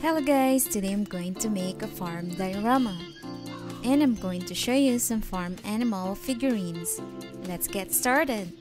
Hello guys, today I'm going to make a farm diorama. And I'm going to show you some farm animal figurines. Let's get started!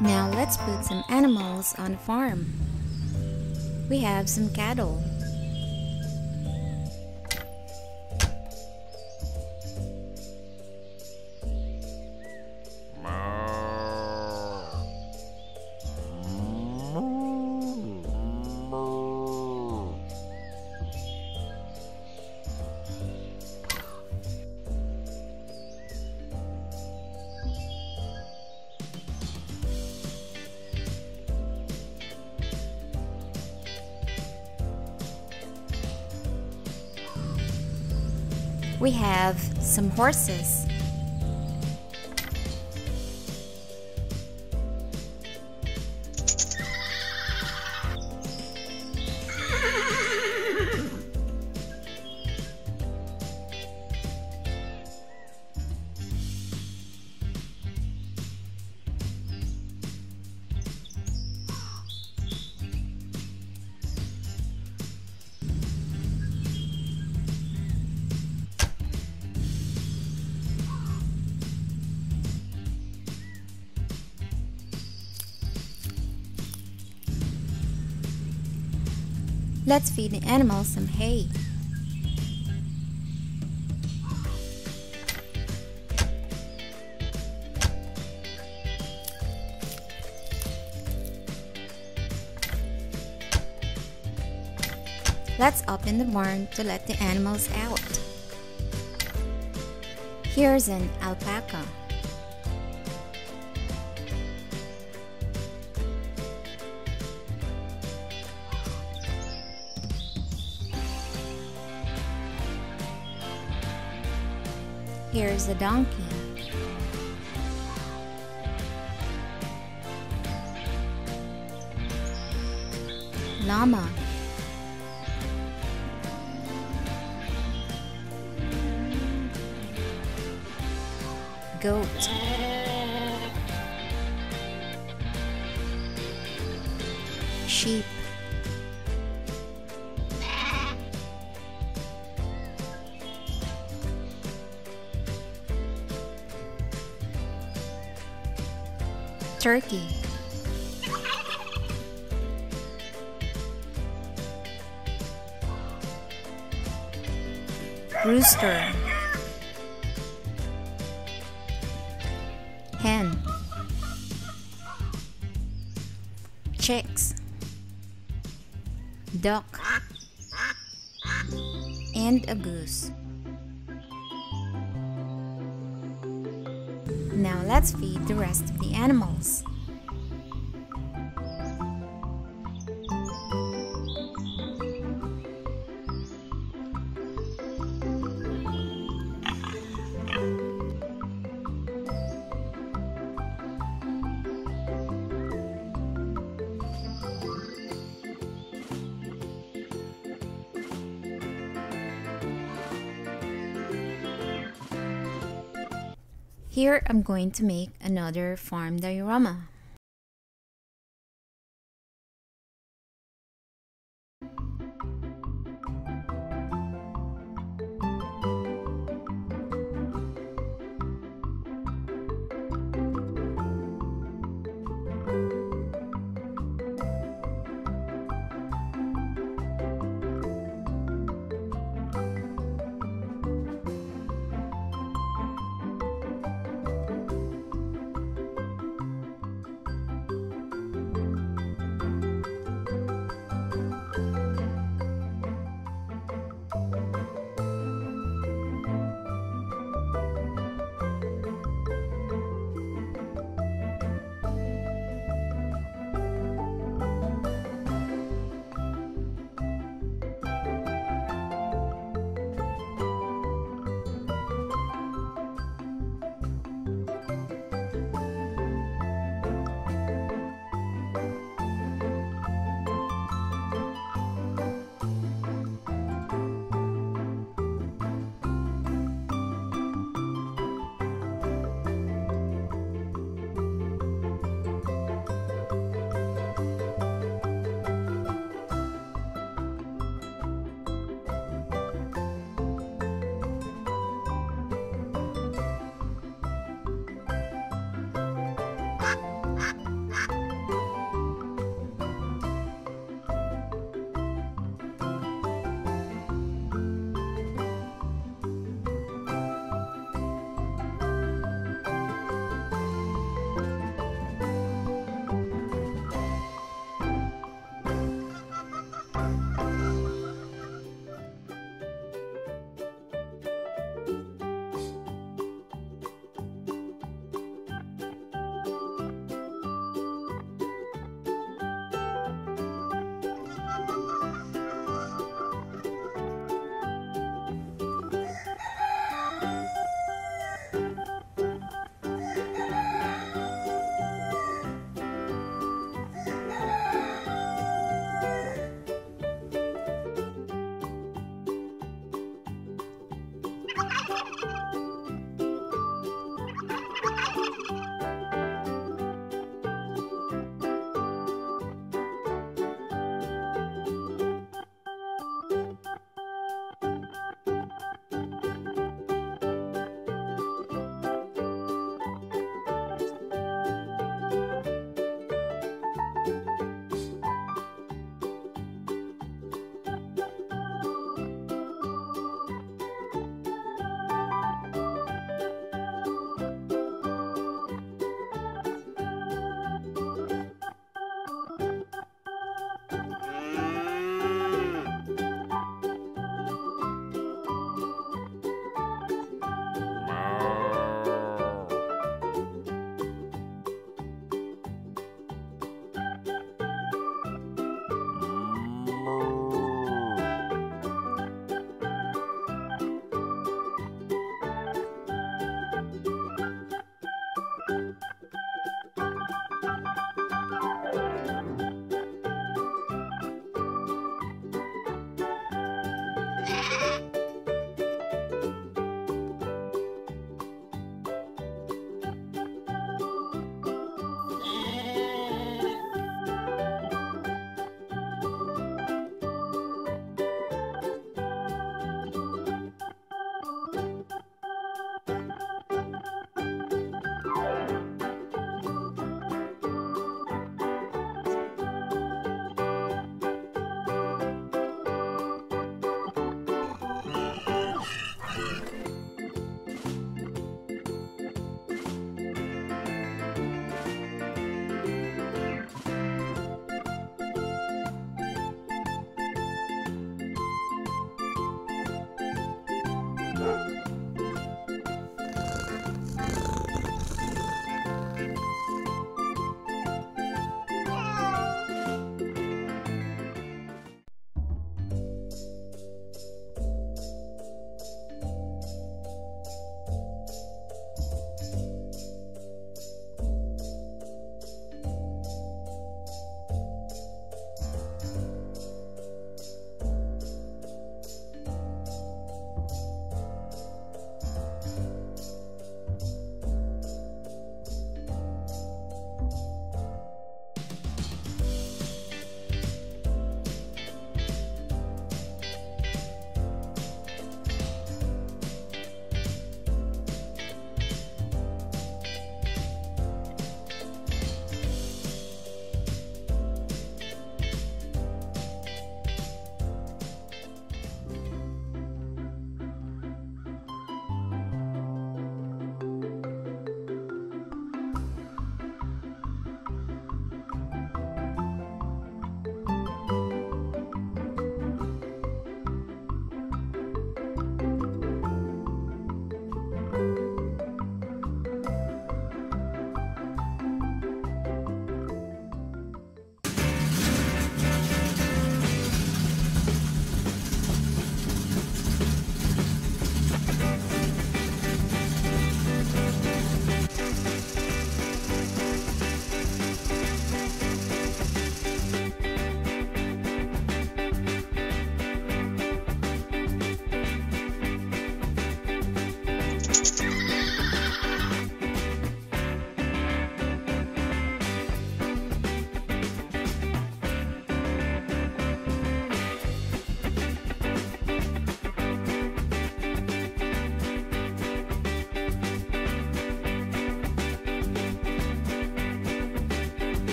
Now let's put some animals on the farm. We have some cattle. We have some horses. Let's feed the animals some hay. Let's open the barn to let the animals out. Here's an alpaca. Here's a donkey. Llama. Goat. Sheep. Turkey. Rooster. Hen. Chicks. Duck. And a goose. Now let's feed the rest of the animals. Here I'm going to make another farm diorama.